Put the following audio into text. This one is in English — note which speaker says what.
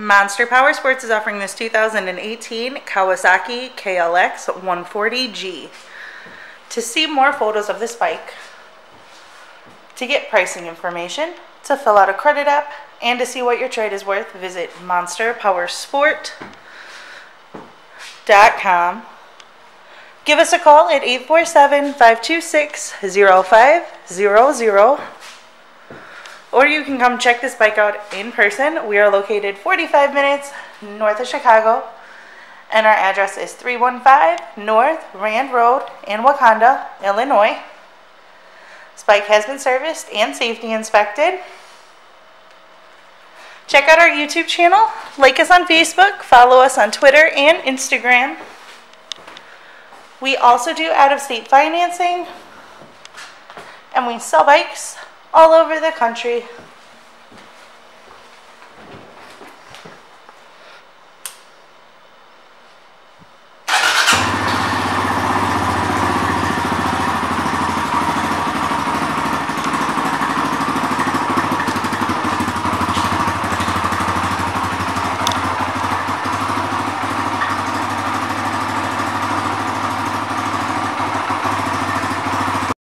Speaker 1: Monster Power Sports is offering this 2018 Kawasaki KLX 140G. To see more photos of this bike, to get pricing information, to fill out a credit app, and to see what your trade is worth, visit monsterpowersport.com. Give us a call at 847 526 0500 or you can come check this bike out in person. We are located 45 minutes north of Chicago, and our address is 315 North Rand Road in Wauconda, Illinois. This bike has been serviced and safety inspected. Check out our YouTube channel, like us on Facebook, follow us on Twitter and Instagram. We also do out of state financing, and we sell bikes all over the country